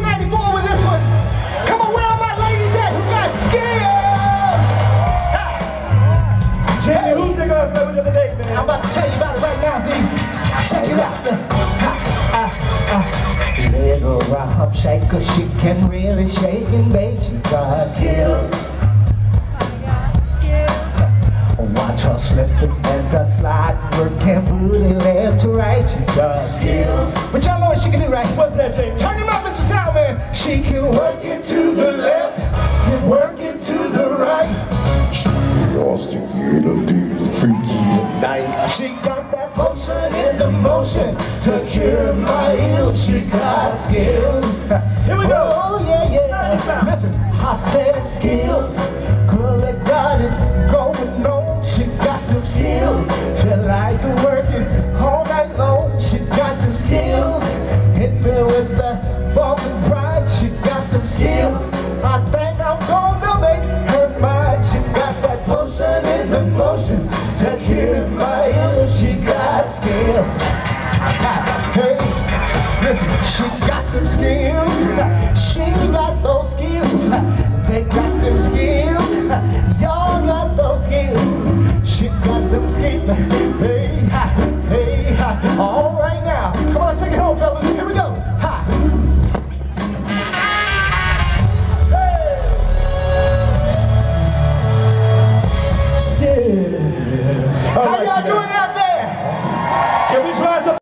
1994 with this one. Come on, where are my ladies at who got skills? Ha. Who's the girl say with the other day, man? I'm about to tell you about it right now, D. Check it out. Ha, ha, ha. Little rock shaker, she can really shake and bake. She got skills. Watch her slipping and her sliding, working booty left to right. She got skills. But y'all know what she can do, right? What's that, Jay? She can work it to the left, and work it to the right. Austin, get a little freaky tonight. She got that motion in the motion to cure my ill. She got skills. Here we go. Oh yeah, yeah. Listen, I said skills. Girl, they got it going on. She got the skills. She like to work it all night long. She got the skills. in the motion to cure my ears. She's got skills. Hey, listen, she got them skills. She got those skills. They got them skills. Y'all got those skills. She got them skills. Hey, hey, oh. doing